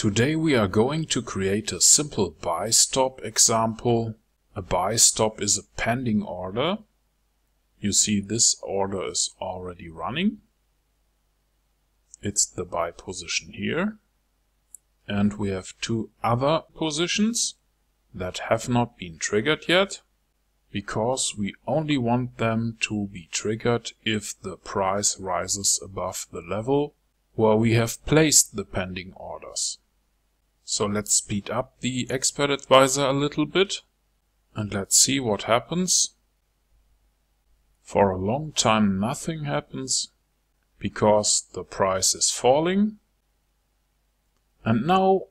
Today we are going to create a simple buy stop example. A buy stop is a pending order. You see this order is already running. It's the buy position here. And we have two other positions that have not been triggered yet because we only want them to be triggered if the price rises above the level where we have placed the pending orders. So let's speed up the Expert Advisor a little bit and let's see what happens. For a long time nothing happens because the price is falling. And now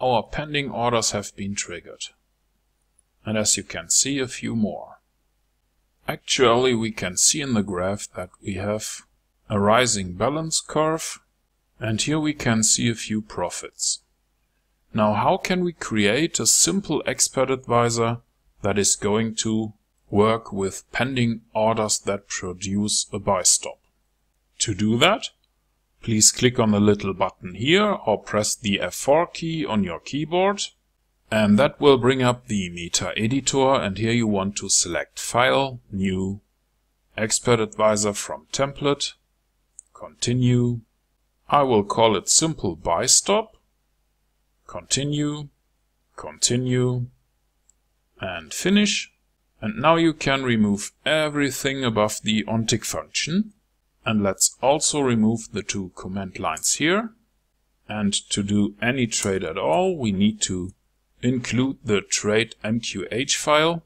our pending orders have been triggered. And as you can see, a few more. Actually, we can see in the graph that we have a rising balance curve. And here we can see a few profits. Now, how can we create a simple expert advisor that is going to work with pending orders that produce a buy stop? To do that, please click on the little button here or press the F4 key on your keyboard and that will bring up the Meta editor and here you want to select File, New, Expert Advisor from Template, Continue. I will call it Simple Buy Stop, Continue, Continue, and Finish. And now you can remove everything above the onTick function. And let's also remove the two comment lines here. And to do any trade at all, we need to include the trade MQH file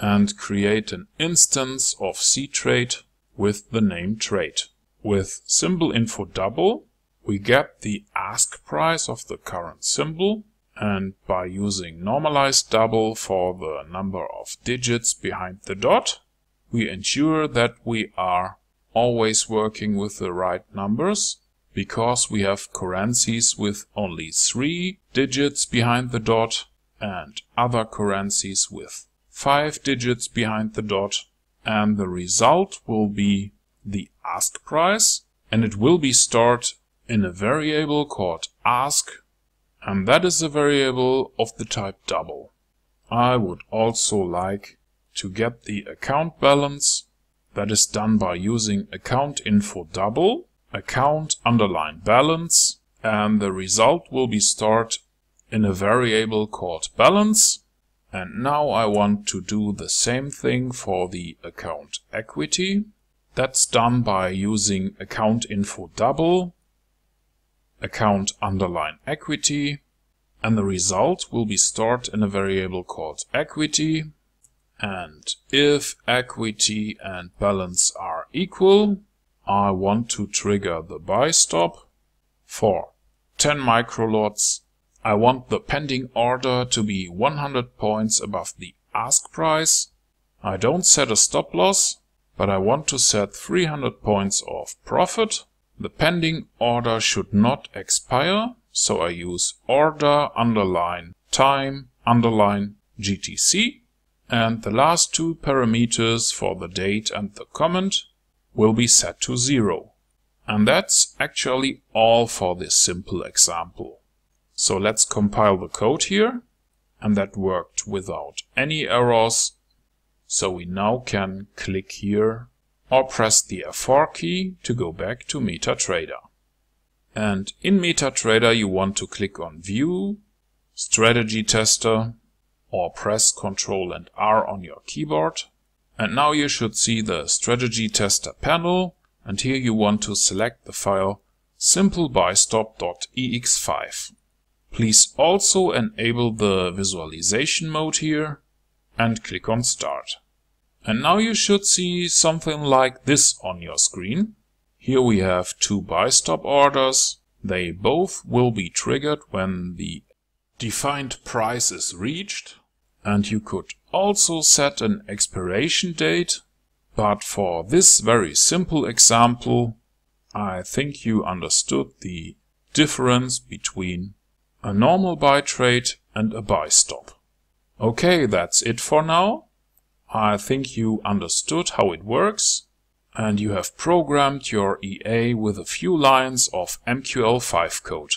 and create an instance of ctrade with the name trade. With symbol info double, we get the ask price of the current symbol and by using normalized double for the number of digits behind the dot, we ensure that we are always working with the right numbers because we have currencies with only three digits behind the dot and other currencies with five digits behind the dot and the result will be the ask price and it will be stored in a variable called ask and that is a variable of the type double. I would also like to get the account balance that is done by using account info double, account underline balance and the result will be stored in a variable called balance. And now I want to do the same thing for the account equity. That's done by using account info double, account underline equity, and the result will be stored in a variable called equity. And if equity and balance are equal, I want to trigger the buy stop for 10 microlots I want the pending order to be 100 points above the ask price. I don't set a stop loss, but I want to set 300 points of profit. The pending order should not expire, so I use order underline time underline GTC. And the last two parameters for the date and the comment will be set to zero. And that's actually all for this simple example. So let's compile the code here. And that worked without any errors. So we now can click here or press the F4 key to go back to MetaTrader. And in MetaTrader you want to click on View, Strategy Tester, or press Ctrl and R on your keyboard. And now you should see the Strategy Tester panel, and here you want to select the file simplebuystop.ex5. Please also enable the visualization mode here and click on Start. And now you should see something like this on your screen. Here we have two buy stop orders. They both will be triggered when the defined price is reached. And you could also set an expiration date. But for this very simple example, I think you understood the difference between a normal buy trade and a buy stop. Okay, that's it for now. I think you understood how it works and you have programmed your EA with a few lines of MQL5 code.